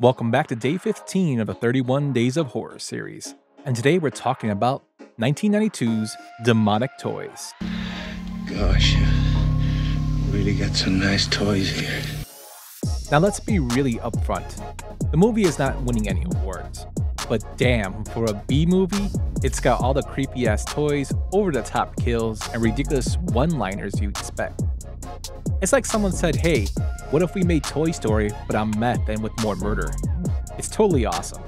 Welcome back to day 15 of the 31 Days of Horror series. And today we're talking about 1992's Demonic Toys. Gosh, really got some nice toys here. Now let's be really upfront. The movie is not winning any awards. But damn, for a B movie, it's got all the creepy ass toys, over the top kills, and ridiculous one liners you'd expect. It's like someone said, hey, what if we made Toy Story but on meth and with more murder? It's totally awesome.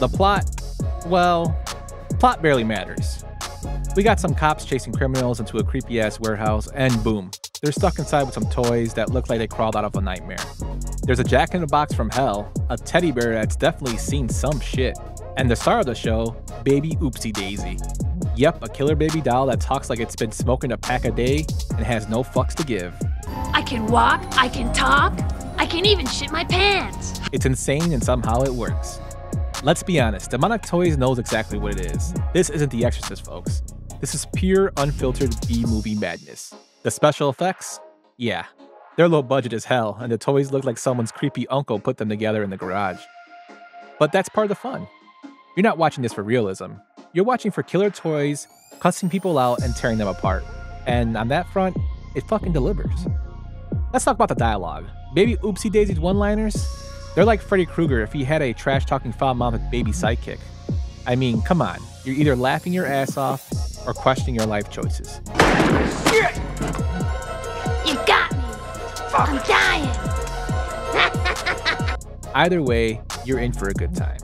The plot, well, plot barely matters. We got some cops chasing criminals into a creepy ass warehouse, and boom, they're stuck inside with some toys that look like they crawled out of a nightmare. There's a jack in the box from hell, a teddy bear that's definitely seen some shit, and the star of the show, Baby Oopsie Daisy. Yep, a killer baby doll that talks like it's been smoking a pack a day and has no fucks to give. I can walk, I can talk, I can even shit my pants. It's insane and somehow it works. Let's be honest, Demonic Toys knows exactly what it is. This isn't The Exorcist, folks. This is pure, unfiltered B movie madness. The special effects? Yeah. They're low budget as hell, and the toys look like someone's creepy uncle put them together in the garage. But that's part of the fun. You're not watching this for realism. You're watching for killer toys, cussing people out, and tearing them apart. And on that front, it fucking delivers. Let's talk about the dialogue. Baby Oopsie Daisy's one liners? They're like Freddy Krueger if he had a trash talking foul mouthed baby sidekick. I mean, come on, you're either laughing your ass off or questioning your life choices. Shit! You got me! Fuck. I'm dying! Either way, you're in for a good time.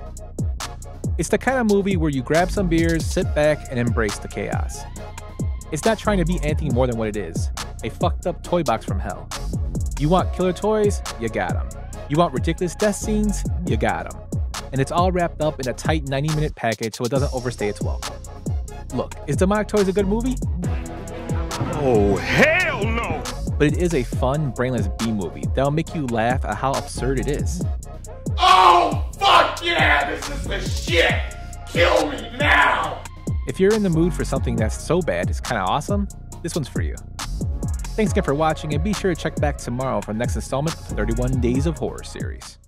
It's the kind of movie where you grab some beers, sit back, and embrace the chaos. It's not trying to be anything more than what it is a fucked up toy box from hell. You want killer toys? You got them. You want ridiculous death scenes? You got them. And it's all wrapped up in a tight 90 minute package so it doesn't overstay its welcome. Look, is Demonic Toys a good movie? Oh, hell no! But it is a fun, brainless B movie that'll make you laugh at how absurd it is. Oh, yeah, this is the shit! Kill me now! If you're in the mood for something that's so bad it's kinda awesome, this one's for you. Thanks again for watching, and be sure to check back tomorrow for the next installment of the 31 Days of Horror series.